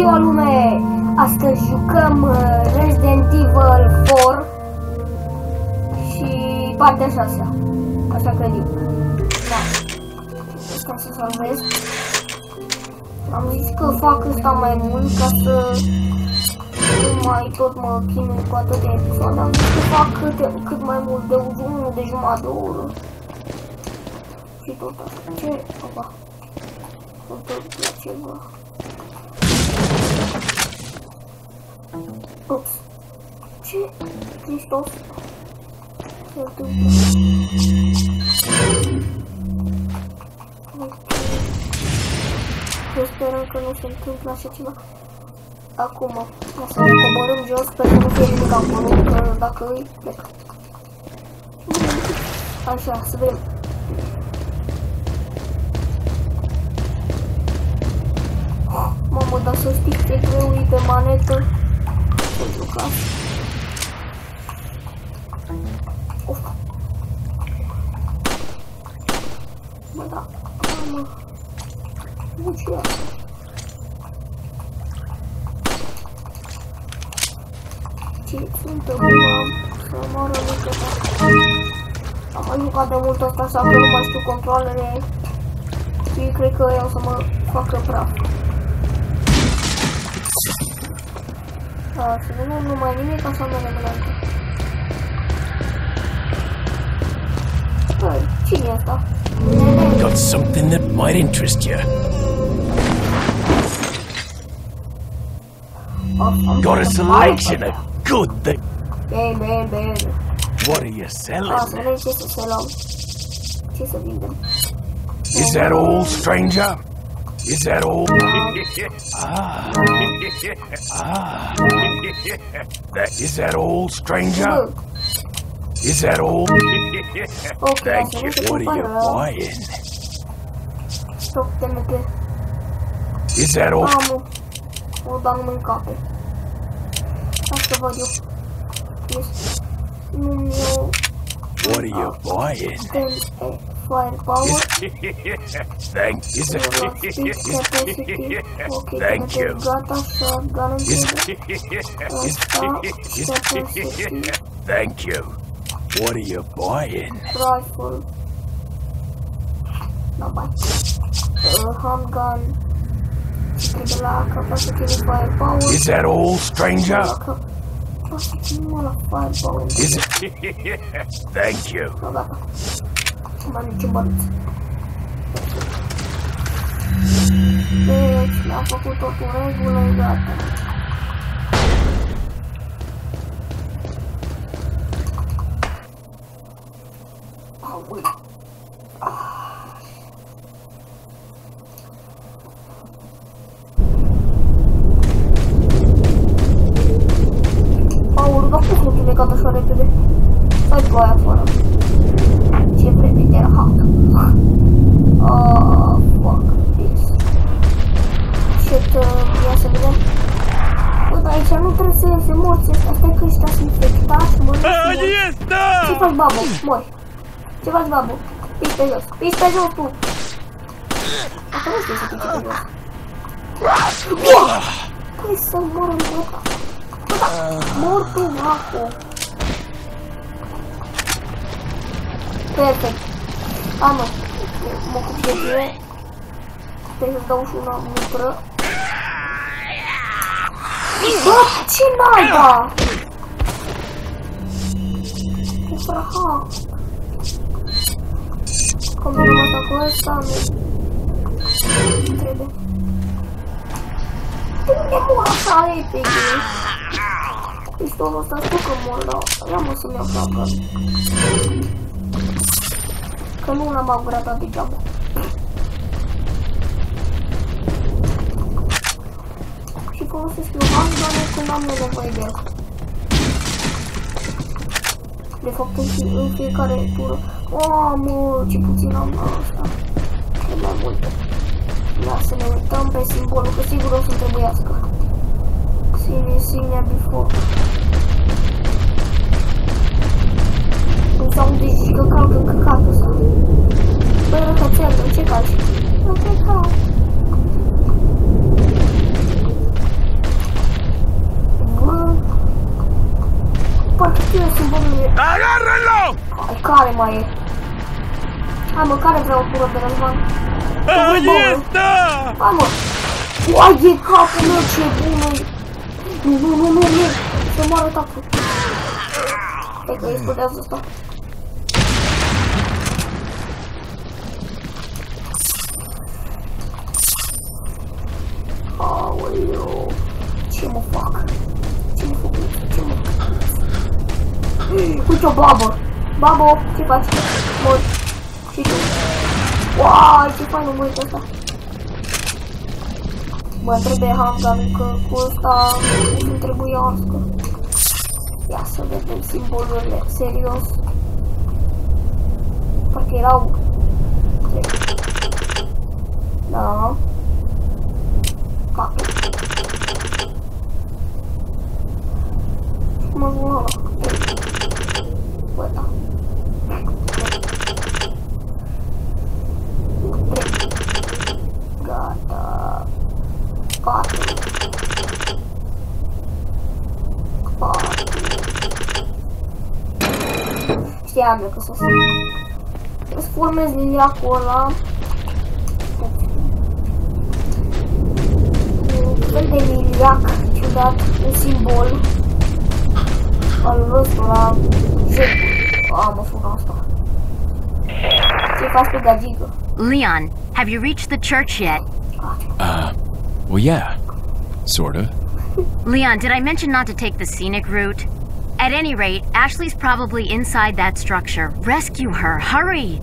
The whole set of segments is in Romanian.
ziua lume! Astăzi jucăm uh, Resident Evil 4 și partea 6 Așa cred eu. Da. Asta să salvez. Am zis că fac asta mai mult ca să nu mai tot mă chinui cu atâtea episoade. Am zis că fac cât, cât mai mult de unul de jumătate de oră. Și tot așa. Ce? Opa. Tot la ceva. Ups. Ce? Hristos. Se întâmplă. Eu sperăm că nu se întâmplă așa ceva. Acum, o să ne coborâm jos, sper să nu fie nimic acolo, că dacă îi plec. Așa, să vedem. Mamă, dar să știi ce greu e pe manetă să jucați. Uf. Bă, da, mamă. Nu ce e Ce sunt acum? Să moară mică Am mai jucat de mult asta, așa că nu mai știu controlele și cred că eu să mă facă praf. था Got something that might interest you. Got a selection of good things. What are you selling? Is that all, stranger? Is that all? ah. ah. that, is that all, stranger? Look. Is that all? okay, Thank you. What are you buying? Stop them again. Is that all? Um, buradan mı kapı? Başka var yok. What are you buying? slide forward. Thank you. Thank you. Thank you. What are you buying? Rifle. No, bye. A handgun. Is that all, stranger? Is it? Thank you. No, gata. Mai niciun bănuț. Deci, mi-am făcut totul în regulă, gata. пас можно а, нет, да! Типа бабу, мой. Типа бабу. Пистолет. Пистолет тут. А кого здесь это пистолет? Какой самурон морда. Мордулаху. Перфект. А, ну. Могу взять Ты должен нам не про... Да, почему надо? Rămas cu ăsta, nu trebuie. De unde mor așa repede? Pistolul ăsta știu că mor, dar ia mă să-mi iau shotgun. Că nu l-am upgradat degeaba. Și folosesc eu handgun când am nevoie de el. De fapt, în, fie, în fiecare tură. O, mă, ce puțin am la asta. E mai multe. Ia să ne uităm pe simbolul, că sigur o să trebuiască. Sine, sine, before. Îmi s-au deci că calcă în căcatul ăsta. Băi, răcățel, ce calci? Nu te calci. părțile simbolului. Agarrenlo! Care mai e? Hai mă, care vreau fură de răzvan? Este! Hai mă! Uai, e capul meu, ce bun e! Nu, nu, nu, nu, nu! Să moară capul! Hai că explodează asta. Aoleu! Ce mă fac? Puxa baba. Babou, que faz muito. Chico. Uau, que faz muito essa. Bătrân de hangar cu ăsta nu trebuiască. Ia să vedem simbolurile, é serios. Parcă erau... Da. Tá. Capul. Vamos văd Patru. Patru. Știam eu că să sunt. Să formez liliacul ăla. Un fel de liliac ciudat, un simbol al ăsta A, mă fug asta. Ce faci pe gagică? Leon, have you reached the church yet? Uh, well, yeah. Sorta. Leon, did I mention not to take the scenic route? At any rate, Ashley's probably inside that structure. Rescue her, hurry!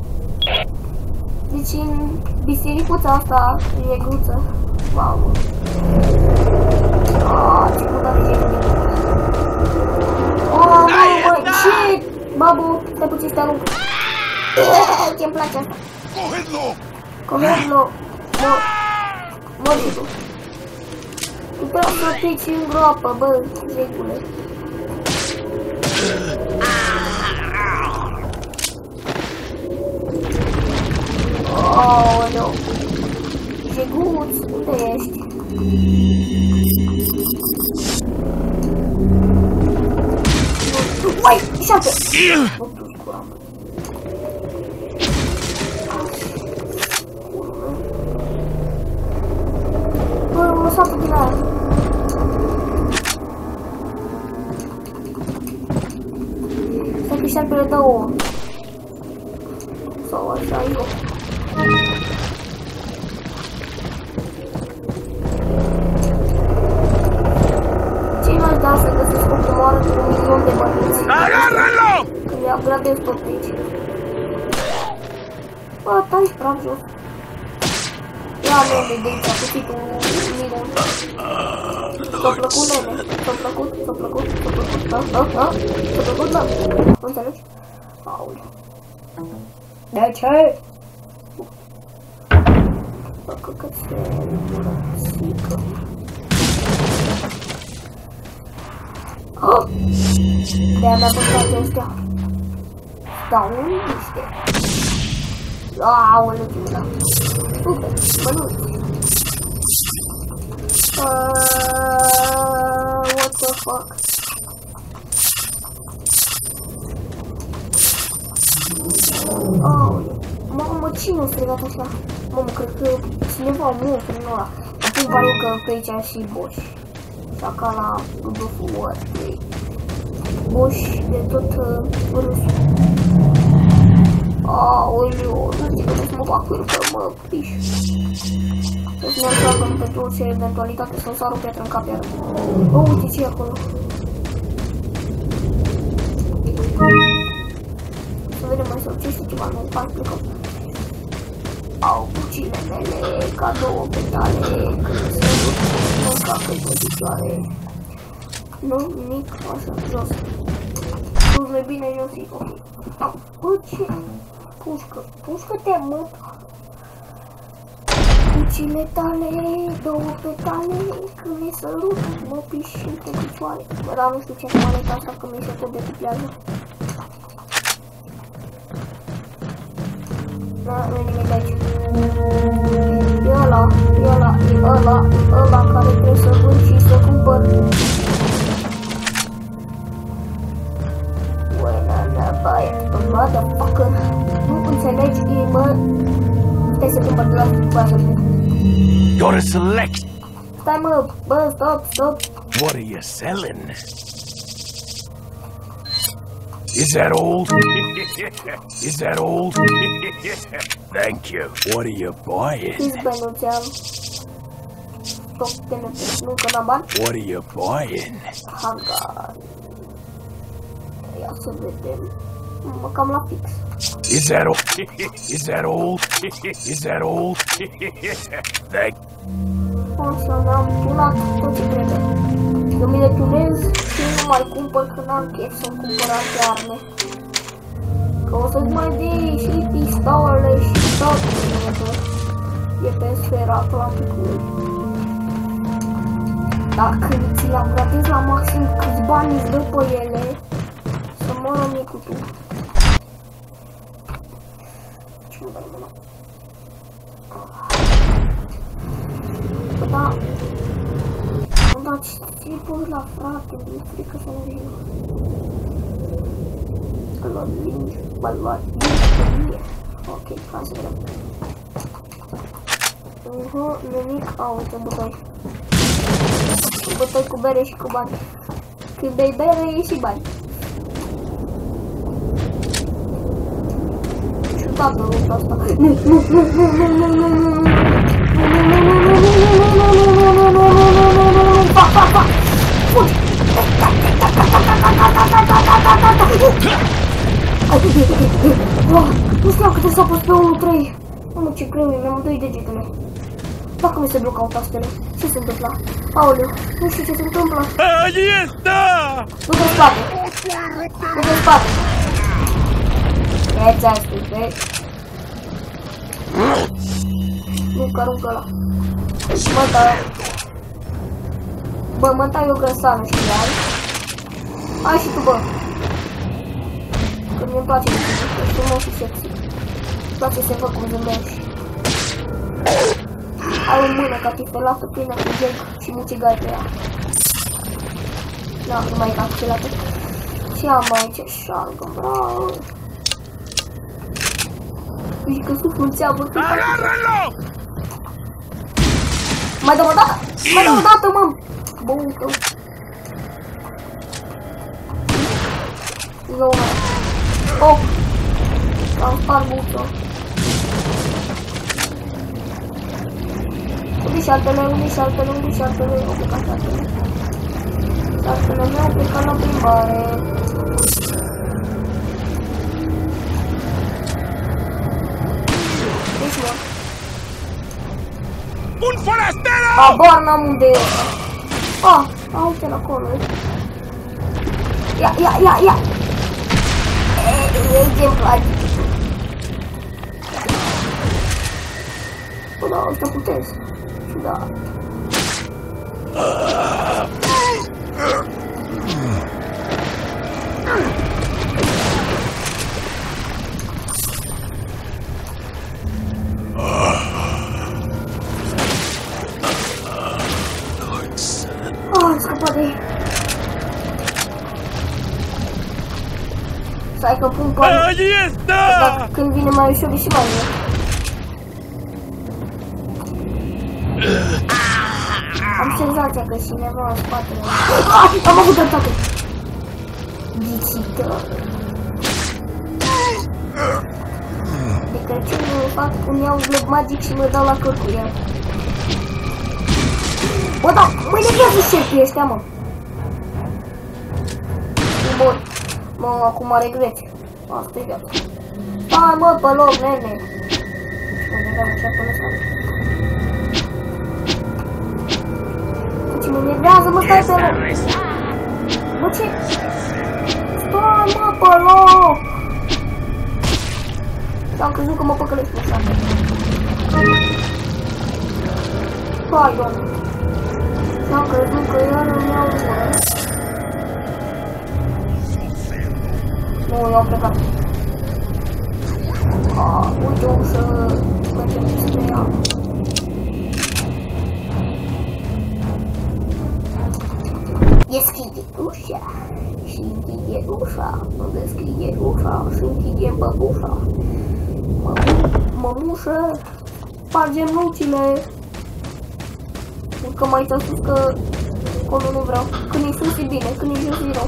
Deci în bisericuța asta e guță. Mamă. Ah, ce băgare de gândit. Oh, mamă, bă, ce? Babu, stai puțin să te arunc. Eh, Ce-mi place asta. ¡Cogedlo! Comerlo. Mor. Mor trebuie să pici în groapă, bă, regule. Aoleu. Jeguț, unde ești? Uai, șapte! One damage. Hold. No two. Look, the at Oh! Damn, I forgot those oh, I wanna do that. Okay, what do we Uh, what the fuck? Mamă, cine a strigat așa? Mamă, cred că cineva a murit prin ăla. Acum pare că pe aici și boși. Șacala, God of War 3. Boși de tot uh, râsul. Aoleu, nu știu cum să mă fac că mă piș. Să ne întoarcăm pentru orice eventualitate să-mi sar o piatră în cap iar. Bă, uite ce e acolo. Sau ce știu ceva, nu, hai plecăm. Au bucile mele, ca două petale, când se duc în capă pe picioare. Nu, nimic, așa, jos. Sus mai bine, jos e ok. Au, bă, ce? Pușcă, pușcă-te, mă! Bucile tale, două petale, când ne sărut, mă piși pe picioare. Bă, dar nu știu ce toaletă asta, că mi se tot decuplează. Da, nu e nimic de aici. E ăla, e ăla, e ăla, e ăla care trebuie să vând și să cumpăr. Buena la baie, motherfucker. Nu, înțelegi, e, bă, stai să cumpăr de la bă, să Got a select. Stai mă, bă, stop, stop. What are you selling? Is that old? Is that old? Thank you. What are you buying? What are you buying? Is that old? Is that old? Is that old? Thank. O să ne-am tunat tot ce trebuie. Eu mi le tunez și nu mai cumpăr că n-am chef să-mi cumpăr alte arme. Că o să-ți mai dai și pistole și tot ce e pe sfera Atlanticului. Dacă ți le-am gratis la maxim câți bani îți dă pe ele, să moră micul tu. Ce nu dai mâna? Bă, da. Am dat tipul la frate, mi-e frică să nu vină. Îl luat lingi, bă, îl luat lingi, Ok, hai să vedem. Uhu, nimic, a, uite, butoi. Butoi cu bere și cu bani. Când bei bere, e și bani. Ciudat, nu, asta. Nu, nu, nu, nu, nu, nu, nu, nu, nu. Nu făcut? Nu știam câte s-a pus pe 1-3. Mamă, ce greu e, mi-am doi degetele. Dacă mi se blocau tastele, ce se întâmpla? Aoleu, nu știu ce se întâmplă. Este! Du-te în spate! Du-te în spate! Ia-ți asta, băi! Nu, că aruncă ăla. Și mă, dar... Bă, mă tai o grăsană, știi, ai? Hai și tu, bă. Că mi-mi place de tine, ești frumos și sexy. Îmi place să văd cum zâmbești. Ai o mână catifelată plină cu gel și mucigai pe ea. Da, nu mai e catifelată. Și am mai ce șargă, bravo. Uite că suflul ți-a văzut. ¡Agárrenlo! Mai dă o dată! Mai dă o dată, mă! bunker. No. Oh. Lanzar mucho. Utilizártelo, utilizártelo, utilizártelo, utilizártelo. Utilizártelo, me voy a aplicar la primavera. ¡Un forastero! ¡Por favor! O, o, Yeah, yeah, yeah, yeah. Hey, hey, Nie idzie płać. Udało się to też. Udało. Psycho Pink а, он... А, есть, да! Как, видимо, еще весьма нет. Он все взял конечно, не было спатрил. А, а могу дотакать. Дети, да. Прекрати, ну, факт, у меня уже Magic Сима дала курку, я... Вот так, мы не везли всех, если я мог. Вот. Bun. Mă, acum regret. Asta e viața. Stai, mă, pe loc, nene. Mă enervează așa până ăsta. Ce mă enervează, mă, stai pe loc. Bă, ce? Stai, mă, pe loc. Am crezut că mă păcălești pe așa. Hai, doamne. Și-am crezut că iar Nu, eu am plecat. A, uite o ușă. Mergem spre ea. Deschide ușa și închide ușa, îmi deschide ușa și închide băbușa. Mămușă, spargem nucile. Urcăm aici sus că acolo nu vreau. Când e sus e bine, când e jos e rău.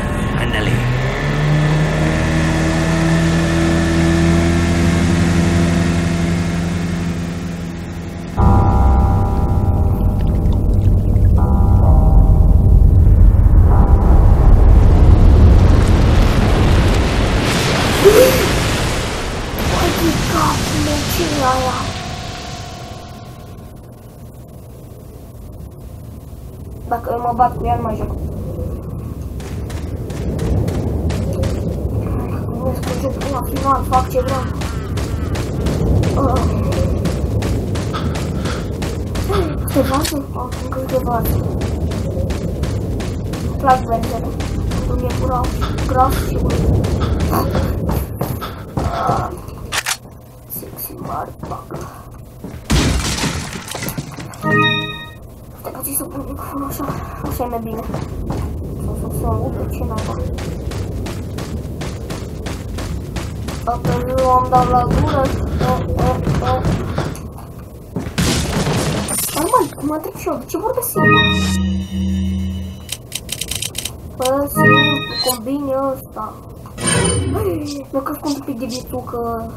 Tylko meteora. Bak öme bak uyanmayacak. Bunu koyacak. Ulan final fark çeviren. Chcę bardzo o tym grywać. Plac będzie. Tu nie góra. Grosz się așa. Așa e mai bine. Sau să se audă ce naiba. Dacă nu am dat la gură. Oh, oh, oh. Stai mă, mă trec și eu. De ce vorbesc singur? Bă, simplu, combine ăsta. Mi-a crescut un pic de bitucă.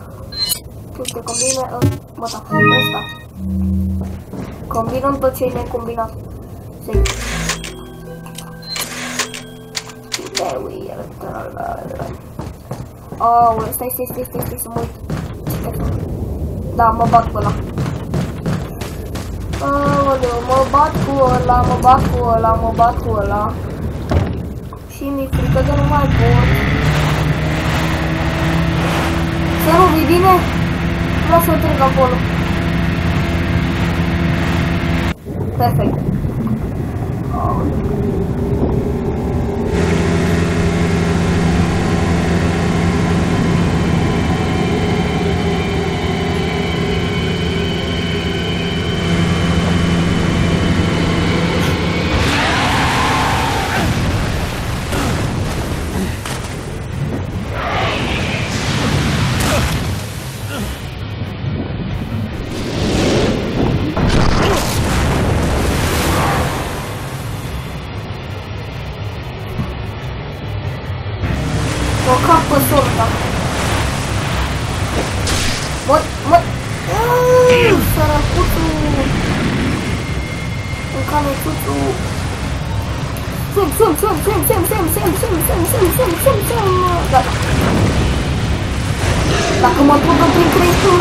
Uite, combine... ă, Bă, da, ăsta. Combinăm tot ce e necombinat. Să-i... There we are. Oh, stai, stai, stai, stai, stai să mă uit. Da, mă bat cu ăla. Aoleu, mă bat cu ăla, mă bat cu ăla, mă bat cu ăla. Și mi-e frică de nu mai pot. Seru, vii bine? Vreau să trec acolo. Perfect. Oh,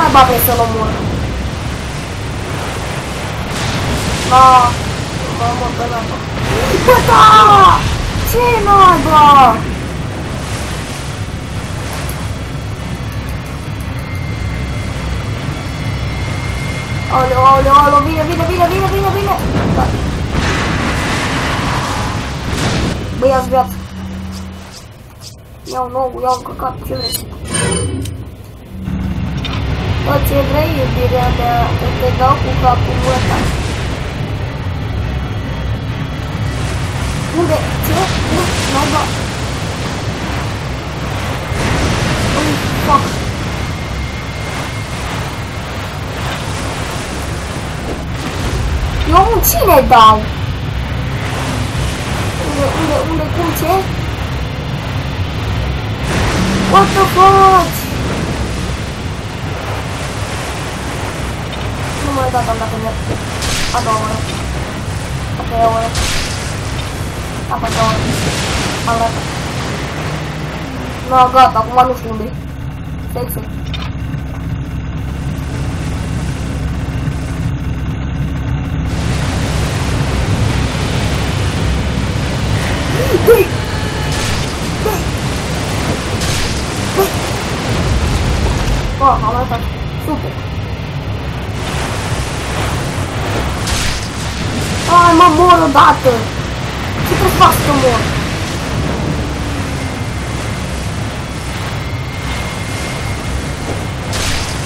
acabar pelo Salomão. No, vamos pela puta! Sim, não, Olha, olha, olha, vira, vira, vira, vira, vira, vira. Băiați, băiați. Iau nou, iau căcat, ce vreți. Bă, ce vrei, iubirea mea, că te dau cu capul ăsta. Unde? Ce? Nu, naiba. Ui, fuck. Eu un cine dau? Unde, unde, unde, cum, ce? What the fuck? たら頑張ってみようあとは俺あとは俺 apa cowok alat. Nah gak aku manis ini deh sih mă mor odată! Ce trebuie să fac să mor?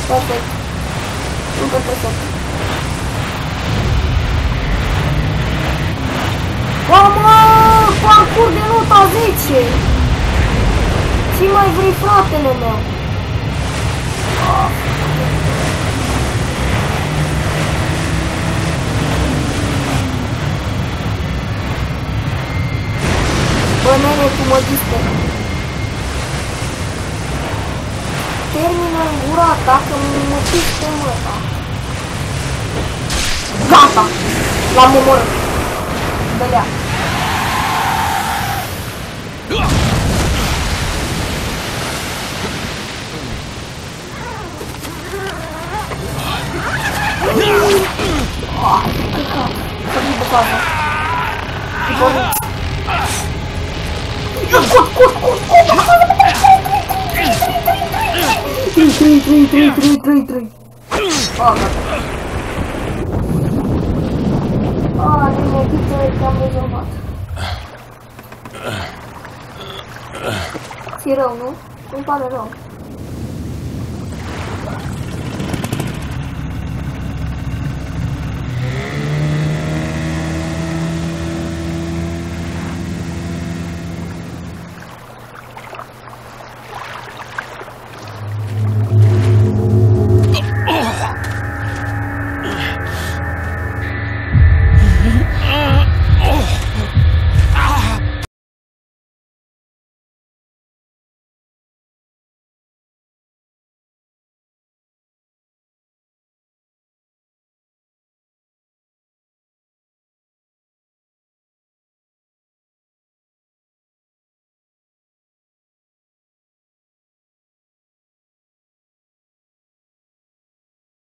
Perfect. Încă perfect. Mamă, parcurs de nota 10! Ce mai vrei, fratele meu? Bă, nene, tu mă disper. Termină-n gura ta că mă disper, mă, ta. Gata! L-am omorât. Belea. Trei, trei, trei. Ah, gata. Ah, nemedită că am rezolvat. Ți rău, nu? Îmi pare rău.